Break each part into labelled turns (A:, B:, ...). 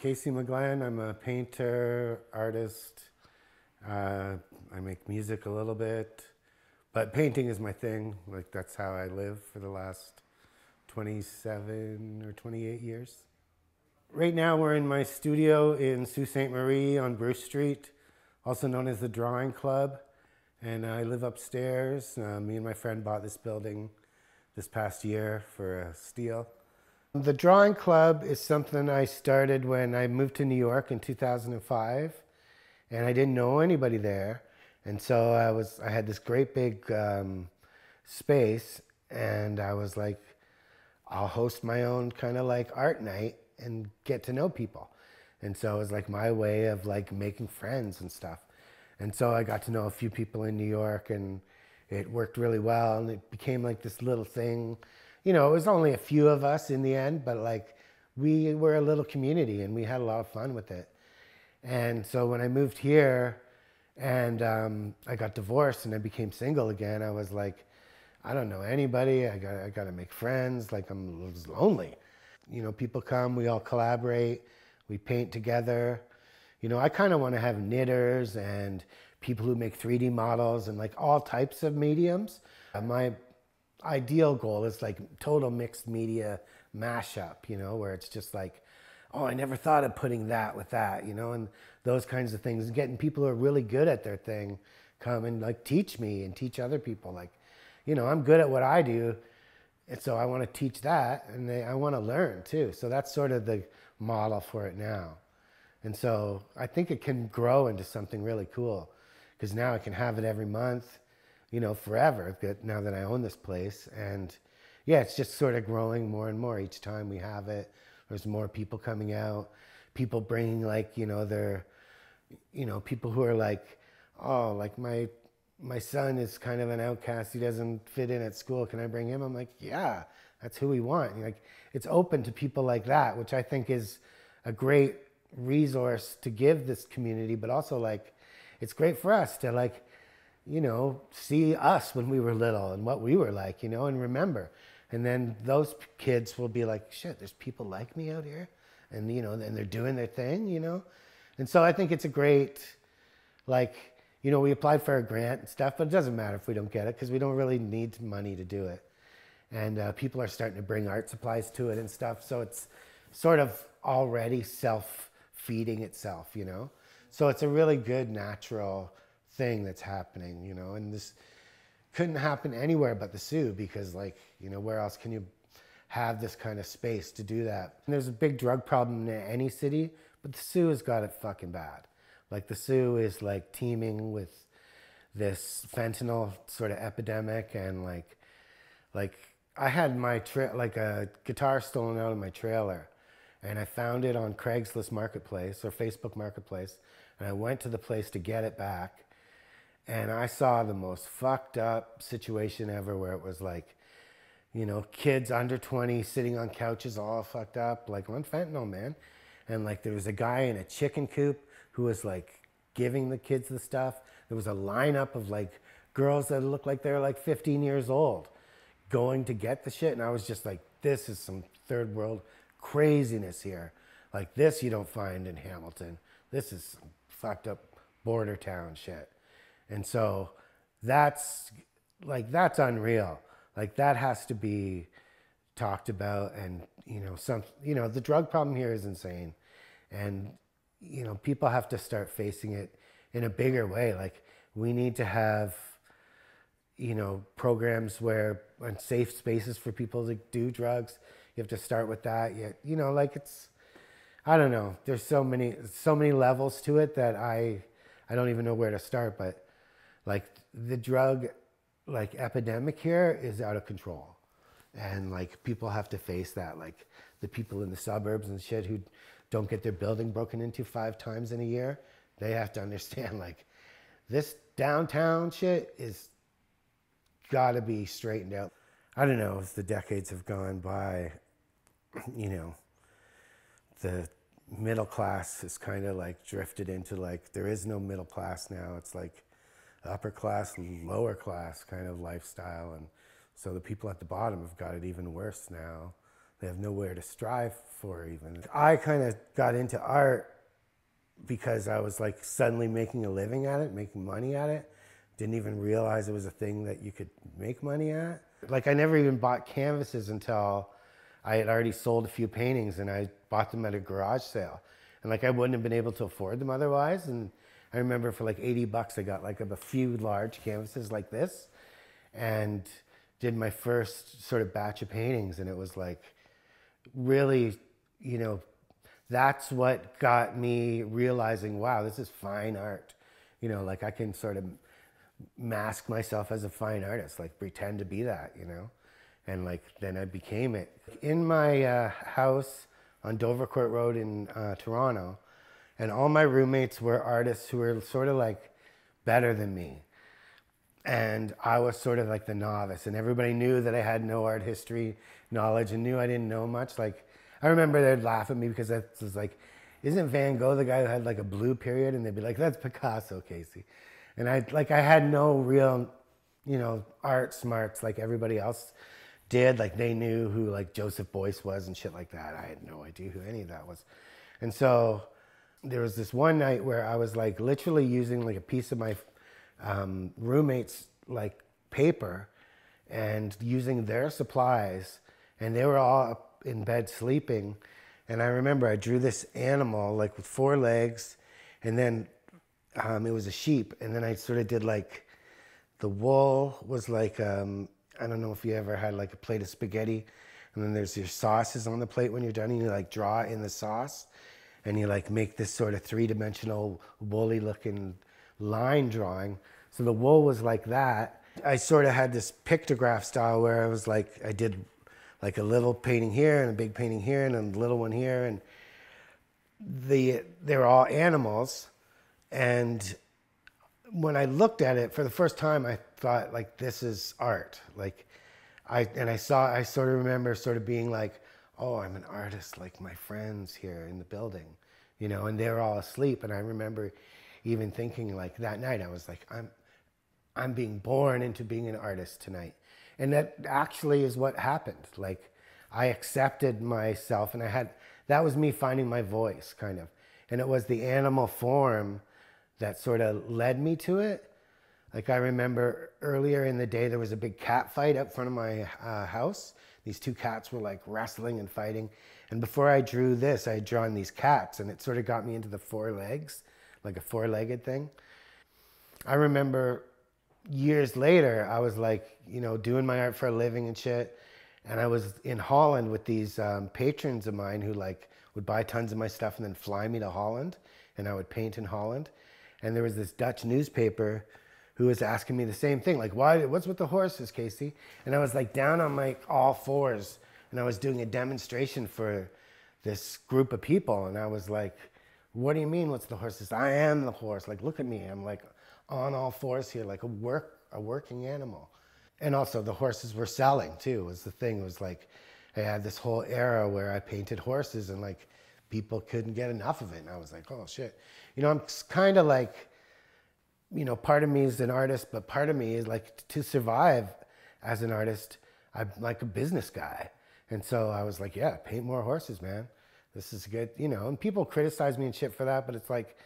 A: Casey McGlynn. I'm a painter, artist. Uh, I make music a little bit, but painting is my thing. Like that's how I live for the last 27 or 28 years. Right now, we're in my studio in Sault Ste. Marie on Bruce Street, also known as the Drawing Club. And I live upstairs. Uh, me and my friend bought this building this past year for a steal. The Drawing Club is something I started when I moved to New York in 2005, and I didn't know anybody there. And so I was, I had this great big um, space, and I was like, I'll host my own kind of like art night and get to know people. And so it was like my way of like making friends and stuff. And so I got to know a few people in New York, and it worked really well, and it became like this little thing you know, it was only a few of us in the end, but like we were a little community and we had a lot of fun with it. And so when I moved here and um, I got divorced and I became single again, I was like, I don't know anybody. I got, I got to make friends. Like I'm lonely. You know, people come, we all collaborate, we paint together. You know, I kind of want to have knitters and people who make 3D models and like all types of mediums. Uh, my ideal goal is like total mixed media mashup, you know, where it's just like, oh, I never thought of putting that with that, you know, and those kinds of things. Getting people who are really good at their thing come and like teach me and teach other people. Like, you know, I'm good at what I do. And so I want to teach that and they, I want to learn too. So that's sort of the model for it now. And so I think it can grow into something really cool because now I can have it every month you know, forever But now that I own this place. And yeah, it's just sort of growing more and more each time we have it. There's more people coming out, people bringing like, you know, their, you know, people who are like, oh, like my, my son is kind of an outcast. He doesn't fit in at school. Can I bring him? I'm like, yeah, that's who we want. Like, it's open to people like that, which I think is a great resource to give this community, but also like, it's great for us to like you know, see us when we were little and what we were like, you know, and remember. And then those kids will be like, shit, there's people like me out here. And, you know, and they're doing their thing, you know. And so I think it's a great, like, you know, we applied for a grant and stuff, but it doesn't matter if we don't get it because we don't really need money to do it. And uh, people are starting to bring art supplies to it and stuff. So it's sort of already self feeding itself, you know. So it's a really good, natural, thing that's happening, you know, and this couldn't happen anywhere but the Soo because like, you know, where else can you have this kind of space to do that? And there's a big drug problem in any city, but the Soo has got it fucking bad. Like the Soo is like teeming with this fentanyl sort of epidemic and like, like I had my tra- like a guitar stolen out of my trailer and I found it on Craigslist Marketplace or Facebook Marketplace and I went to the place to get it back and I saw the most fucked up situation ever where it was like, you know, kids under 20 sitting on couches all fucked up, like on fentanyl, man. And like there was a guy in a chicken coop who was like giving the kids the stuff. There was a lineup of like girls that looked like they were like 15 years old going to get the shit. And I was just like, this is some third world craziness here. Like this you don't find in Hamilton. This is fucked up border town shit. And so that's like that's unreal. Like that has to be talked about and you know some you know the drug problem here is insane. And you know people have to start facing it in a bigger way. Like we need to have you know programs where and safe spaces for people to do drugs. You have to start with that. Yet you know like it's i don't know. There's so many so many levels to it that i i don't even know where to start but like the drug like epidemic here is out of control. And like people have to face that. Like the people in the suburbs and shit who don't get their building broken into five times in a year they have to understand like this downtown shit is got to be straightened out. I don't know as the decades have gone by you know the middle class has kind of like drifted into like there is no middle class now. It's like upper class, lower class kind of lifestyle. And so the people at the bottom have got it even worse now they have nowhere to strive for even. I kind of got into art because I was like suddenly making a living at it, making money at it. Didn't even realize it was a thing that you could make money at. Like I never even bought canvases until I had already sold a few paintings and I bought them at a garage sale. And like I wouldn't have been able to afford them otherwise. And I remember for like 80 bucks, I got like a few large canvases like this and did my first sort of batch of paintings. And it was like really, you know, that's what got me realizing, wow, this is fine art. You know, like I can sort of mask myself as a fine artist, like pretend to be that, you know? And like then I became it. In my uh, house on Dovercourt Road in uh, Toronto, and all my roommates were artists who were sort of like better than me. And I was sort of like the novice, and everybody knew that I had no art history knowledge and knew I didn't know much. Like, I remember they'd laugh at me because that was like, isn't Van Gogh the guy who had like a blue period? And they'd be like, that's Picasso, Casey. And I like I had no real, you know, art smarts like everybody else did. Like they knew who like Joseph Beuys was and shit like that. I had no idea who any of that was. And so there was this one night where I was like literally using like a piece of my um, roommate's like paper and using their supplies, and they were all up in bed sleeping. And I remember I drew this animal like with four legs, and then um, it was a sheep, and then I sort of did like the wool was like um, I don't know if you ever had like a plate of spaghetti, and then there's your sauces on the plate when you're done, and you like draw in the sauce, and you like make this sort of three dimensional woolly looking line drawing. So the wool was like that. I sort of had this pictograph style where I was like I did like a little painting here and a big painting here and a little one here and the they were all animals and when I looked at it for the first time, I thought like this is art. Like I and I saw I sort of remember sort of being like, oh, I'm an artist like my friends here in the building, you know, and they're all asleep. And I remember even thinking like that night, I was like, I'm I'm being born into being an artist tonight. And that actually is what happened. Like I accepted myself and I had that was me finding my voice kind of. And it was the animal form that sort of led me to it. Like I remember earlier in the day, there was a big cat fight up front of my uh, house. These two cats were like wrestling and fighting. And before I drew this, I had drawn these cats, and it sort of got me into the four legs, like a four legged thing. I remember years later, I was like, you know, doing my art for a living and shit. And I was in Holland with these um, patrons of mine who like would buy tons of my stuff and then fly me to Holland, and I would paint in Holland and there was this Dutch newspaper who was asking me the same thing, like, "Why? What's with the horses, Casey?" And I was like down on my all fours, and I was doing a demonstration for this group of people, and I was like, "What do you mean? What's the horses? I am the horse. Like, look at me. I'm like on all fours here, like a work a working animal." And also, the horses were selling too. Was the thing? It was like I had this whole era where I painted horses, and like people couldn't get enough of it. And I was like, oh shit. You know, I'm kind of like, you know, part of me is an artist, but part of me is like to survive as an artist, I'm like a business guy. And so I was like, yeah, paint more horses, man. This is good, you know. And people criticize me and shit for that, but it's like,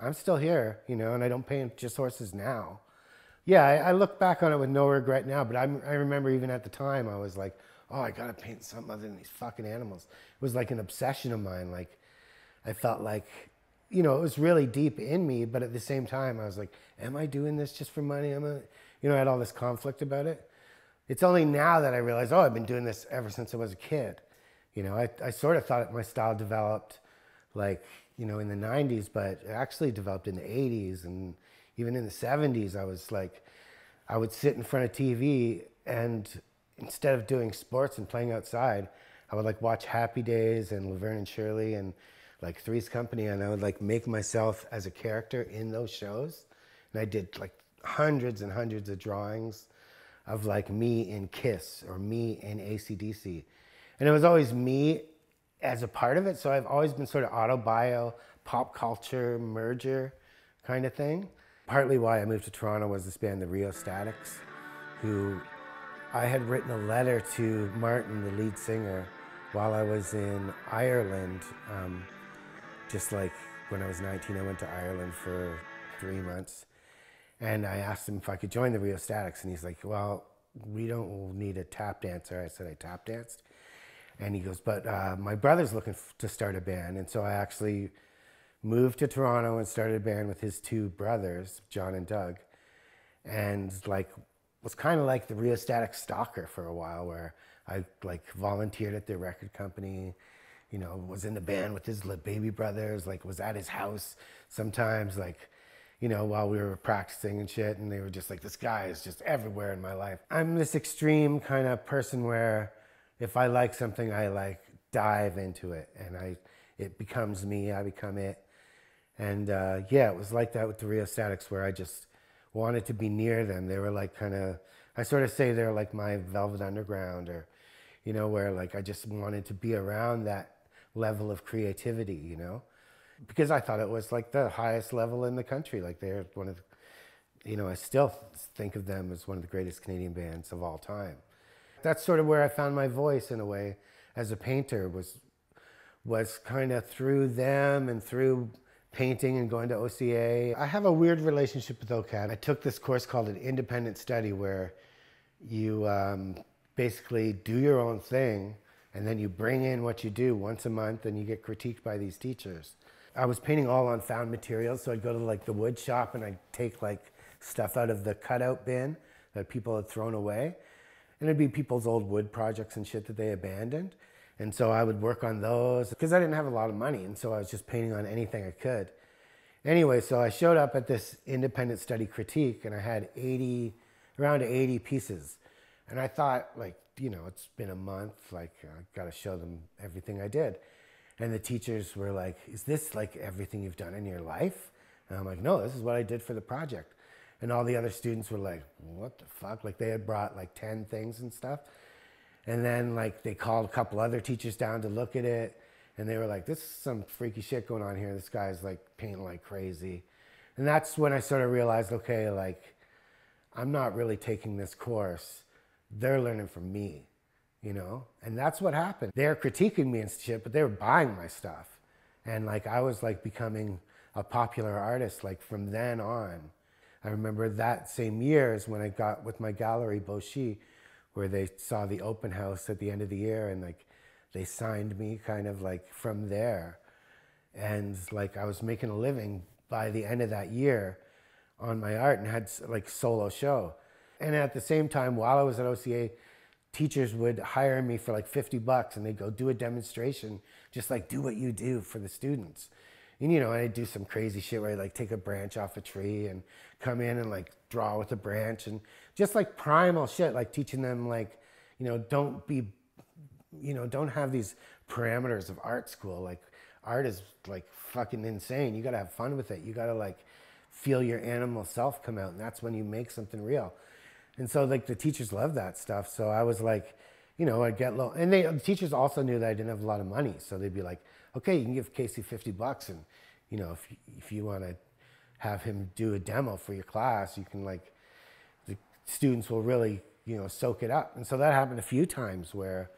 A: I'm still here, you know, and I don't paint just horses now. Yeah, I, I look back on it with no regret now, but I'm, I remember even at the time, I was like, oh, I gotta paint something other than these fucking animals. It was like an obsession of mine. Like, I felt like, you know, it was really deep in me, but at the same time, I was like, am I doing this just for money? Am I, you know, I had all this conflict about it. It's only now that I realize, oh, I've been doing this ever since I was a kid. You know, I, I sort of thought my style developed like, you know, in the 90s, but actually developed in the 80s and even in the 70s. I was like, I would sit in front of TV and instead of doing sports and playing outside, I would like watch Happy Days and Laverne and Shirley and like Three's Company, and I would like make myself as a character in those shows. And I did like hundreds and hundreds of drawings of like me in Kiss or me in ACDC. And it was always me as a part of it. So I've always been sort of autobio, pop culture merger kind of thing. Partly why I moved to Toronto was this band, the Rheostatics, who I had written a letter to Martin, the lead singer, while I was in Ireland. Um, just like when I was 19, I went to Ireland for three months. And I asked him if I could join the Rheostatics. And he's like, Well, we don't need a tap dancer. I said, I tap danced. And he goes, But uh, my brother's looking to start a band. And so I actually moved to Toronto and started a band with his two brothers, John and Doug. And like, was kind of like the Rheostatic stalker for a while, where I like volunteered at their record company you know, was in the band with his little baby brothers, like was at his house sometimes, like, you know, while we were practicing and shit. And they were just like, this guy is just everywhere in my life. I'm this extreme kind of person where if I like something, I like dive into it and I, it becomes me, I become it. And uh, yeah, it was like that with the Rheostatics where I just wanted to be near them. They were like kind of, I sort of say they're like my Velvet Underground or, you know, where like I just wanted to be around that level of creativity, you know, because I thought it was like the highest level in the country. Like they're one of, the, you know, I still think of them as one of the greatest Canadian bands of all time. That's sort of where I found my voice in a way as a painter was was kind of through them and through painting and going to OCA. I have a weird relationship with OCAD. I took this course called an independent study where you um, basically do your own thing and then you bring in what you do once a month and you get critiqued by these teachers. I was painting all on found materials, so I'd go to like the wood shop and I'd take like stuff out of the cutout bin that people had thrown away. And it'd be people's old wood projects and shit that they abandoned. And so I would work on those because I didn't have a lot of money. And so I was just painting on anything I could. Anyway, so I showed up at this independent study critique and I had 80, around 80 pieces. And I thought, like, you know, it's been a month, like, I got to show them everything I did. And the teachers were like, Is this like everything you've done in your life? And I'm like, No, this is what I did for the project. And all the other students were like, What the fuck? Like, they had brought like 10 things and stuff. And then, like, they called a couple other teachers down to look at it. And they were like, This is some freaky shit going on here. This guy's like painting like crazy. And that's when I sort of realized, okay, like, I'm not really taking this course they're learning from me, you know? And that's what happened. They're critiquing me and shit, but they were buying my stuff. And like I was like becoming a popular artist like from then on. I remember that same year is when I got with my gallery, Bau-Xi, where they saw the open house at the end of the year and like they signed me kind of like from there. And like I was making a living by the end of that year on my art and had like solo show. And at the same time, while I was at OCA, teachers would hire me for like 50 bucks and they'd go do a demonstration, just like do what you do for the students. And you know, I'd do some crazy shit where I'd like take a branch off a tree and come in and like draw with a branch and just like primal shit, like teaching them like, you know, don't be, you know, don't have these parameters of art school. Like art is like fucking insane. You gotta have fun with it. You gotta like feel your animal self come out and that's when you make something real. And so like the teachers love that stuff. So I was like, you know, I'd get low. And they, the teachers also knew that I didn't have a lot of money. So they'd be like, okay, you can give Casey 50 bucks. And, you know, if, if you want to have him do a demo for your class, you can like, the students will really, you know, soak it up. And so that happened a few times where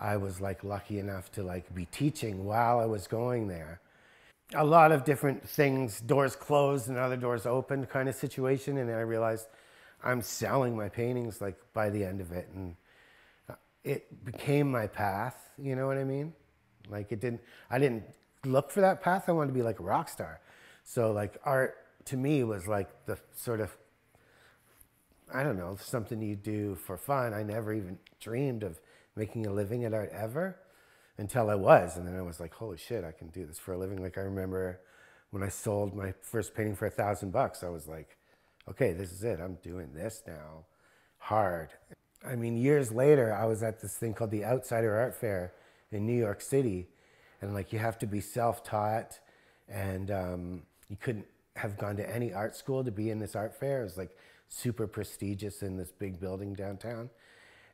A: I was like lucky enough to like be teaching while I was going there. A lot of different things, doors closed and other doors opened kind of situation. And then I realized, I'm selling my paintings like by the end of it, and it became my path. You know what I mean? Like it didn't. I didn't look for that path. I wanted to be like a rock star. So like art to me was like the sort of I don't know something you do for fun. I never even dreamed of making a living at art ever until I was, and then I was like, holy shit, I can do this for a living. Like I remember when I sold my first painting for a thousand bucks, I was like okay, this is it. I'm doing this now hard. I mean, years later, I was at this thing called the Outsider Art Fair in New York City. And like, you have to be self taught, and um, you couldn't have gone to any art school to be in this art fair. It was like super prestigious in this big building downtown.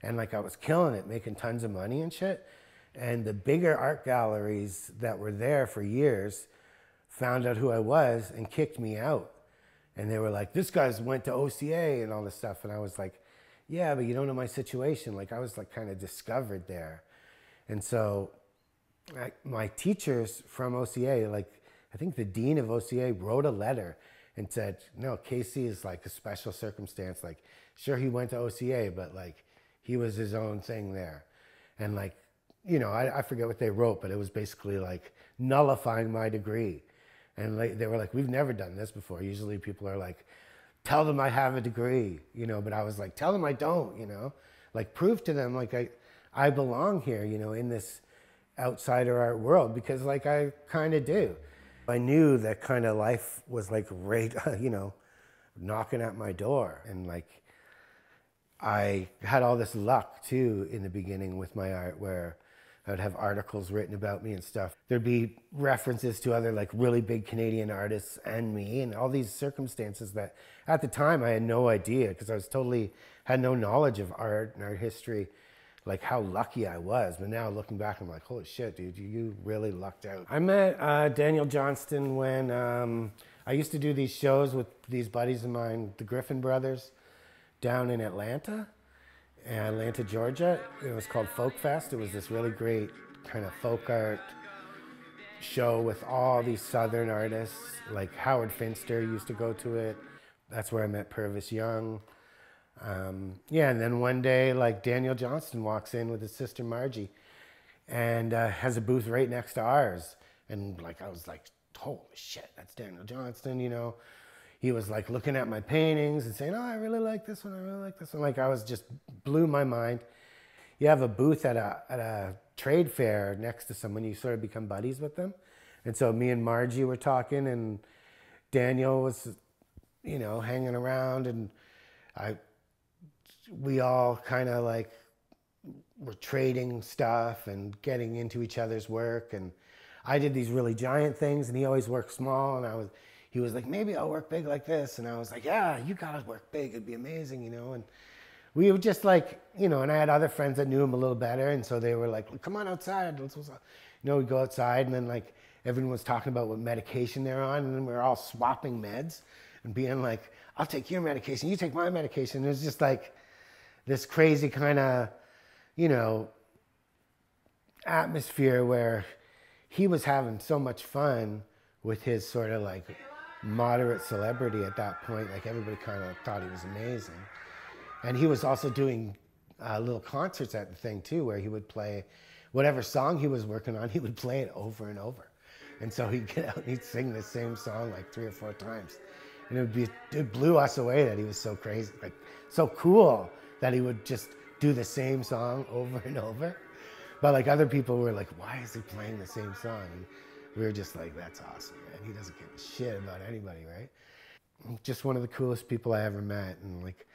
A: And like, I was killing it, making tons of money and shit. And the bigger art galleries that were there for years found out who I was and kicked me out and they were like, "This guy's went to OCA and all this stuff," and I was like, "Yeah, but you don't know my situation." Like I was like kind of discovered there, And so I, my teachers from OCA, like I think the dean of OCA wrote a letter and said, no, Casey is like a special circumstance. Like, sure, he went to OCA, but like he was his own thing there. And like, you know, I, I forget what they wrote, but it was basically like nullifying my degree. And like, they were like, we've never done this before. Usually people are like, tell them I have a degree, you know, but I was like, tell them I don't, you know, like prove to them like I, I belong here, you know, in this outsider art world because like I kind of do. I knew that kind of life was like right, you know, knocking at my door. And like, I had all this luck too in the beginning with my art where I would have articles written about me and stuff. There'd be references to other like really big Canadian artists and me and all these circumstances that at the time I had no idea because I was totally had no knowledge of art and art history like how lucky I was. But now looking back, I'm like, holy shit, dude, you really lucked out. I met uh, Daniel Johnston when um, I used to do these shows with these buddies of mine, the Griffin brothers, down in Atlanta, Atlanta, Georgia. It was called Folk Fest. It was this really great kind of folk art show with all these southern artists. Like Howard Finster used to go to it. That's where I met Purvis Young. Um, yeah, and then one day, like Daniel Johnston walks in with his sister Margie, and uh, has a booth right next to ours. And like I was like, holy shit, that's Daniel Johnston, you know. He was like looking at my paintings and saying, "Oh, I really like this one. I really like this one." Like I was just blew my mind. You have a booth at a at a trade fair next to someone, you sort of become buddies with them. And so me and Margie were talking, and Daniel was, you know, hanging around, and I we all kind of like were trading stuff and getting into each other's work and I did these really giant things and he always worked small and I was he was like maybe I'll work big like this. And I was like yeah you got to work big. It'd be amazing you know? And we were just like you know and I had other friends that knew him a little better. And so they were like come on outside. Let's, let's you know we go outside and then like everyone was talking about what medication they're on. And then we were all swapping meds and being like I'll take your medication. You take my medication. It was just like this crazy kind of, you know, atmosphere where he was having so much fun with his sort of like moderate celebrity at that point. Like everybody kind of thought he was amazing. And he was also doing uh, little concerts at the thing too, where he would play whatever song he was working on, he would play it over and over. And so he'd get out and he'd sing the same song like three or four times. And it would be, it blew us away that he was so crazy, like so cool that he would just do the same song over and over. But like other people were like, why is he playing the same song? And we were just like, that's awesome, man. He doesn't give a shit about anybody, right? Just one of the coolest people I ever met. And like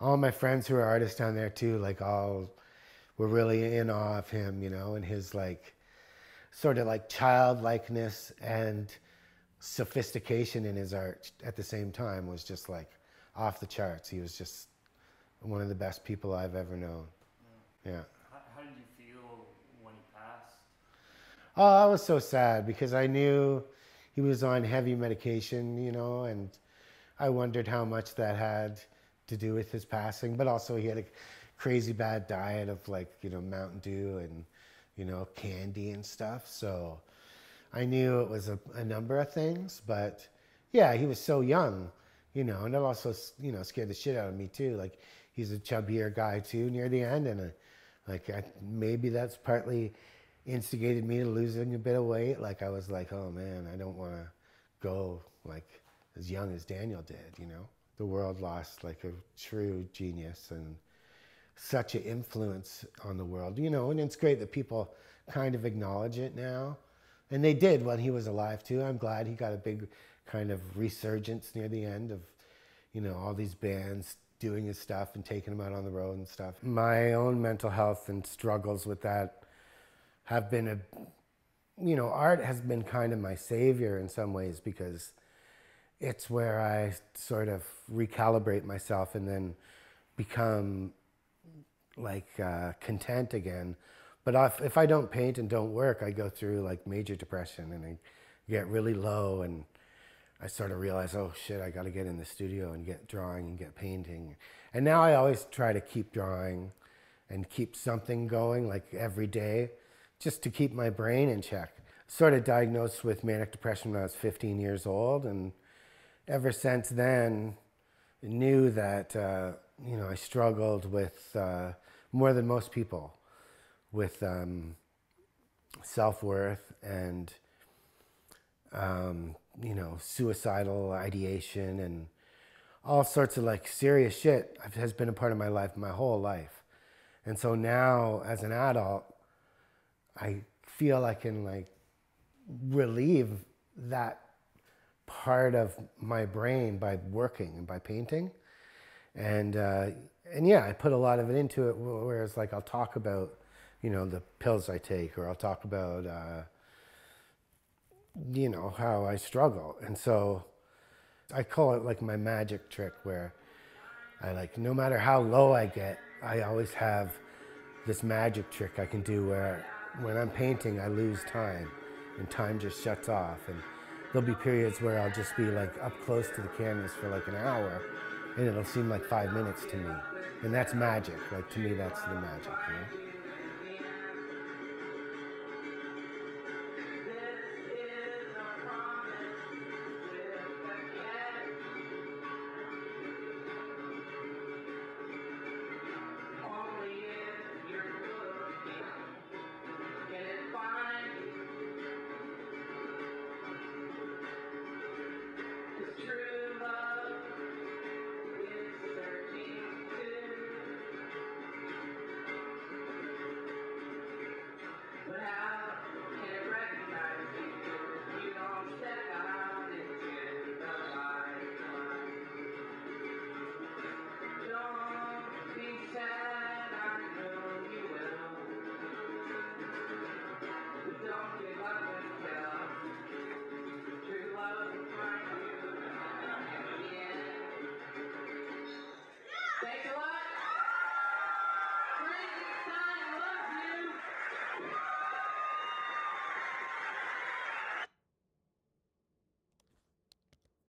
A: all my friends who are artists down there too, like all were really in awe of him, you know, and his like sort of like childlikeness and sophistication in his art at the same time was just like off the charts. He was just one of the best people I've ever known. Yeah. yeah.
B: How, how, did you feel when he passed?
A: Oh, I was so sad because I knew he was on heavy medication, you know, and I wondered how much that had to do with his passing. But also, he had a crazy bad diet of like, you know, Mountain Dew and, you know, candy and stuff. So I knew it was a, a number of things, but yeah, he was so young, you know, and it also, you know, scared the shit out of me too. Like, he's a chubbier guy too near the end, and a, like I, maybe that's partly instigated me to losing a bit of weight. Like I was like, oh man, I don't want to go like as young as Daniel did. You know, the world lost like a true genius and such an influence on the world. You know, and it's great that people kind of acknowledge it now. And they did when he was alive too. I'm glad he got a big kind of resurgence near the end of, you know, all these bands doing his stuff and taking him out on the road and stuff. My own mental health and struggles with that have been a, you know, art has been kind of my savior in some ways because it's where I sort of recalibrate myself and then become like uh, content again. But if, if I don't paint and don't work, I go through like major depression and I get really low and I sort of realize oh shit, I got to get in the studio and get drawing and get painting. And now I always try to keep drawing and keep something going like every day. Just to keep my brain in check. Sort of diagnosed with manic depression when I was 15 years old, and ever since then, knew that uh, you know I struggled with uh, more than most people with um, self worth and um, you know suicidal ideation and all sorts of like serious shit has been a part of my life my whole life. And so now as an adult, I feel I can like relieve that part of my brain by working and by painting. And uh, and yeah, I put a lot of it into it. Whereas like I'll talk about, you know, the pills I take, or I'll talk about, uh, you know, how I struggle. And so I call it like my magic trick, where I like no matter how low I get, I always have this magic trick I can do where when I'm painting, I lose time, and time just shuts off. And there'll be periods where I'll just be like up close to the canvas for like an hour, and it'll seem like five minutes to me. And that's magic. Like to me, that's the magic. You know? Thanks a lot.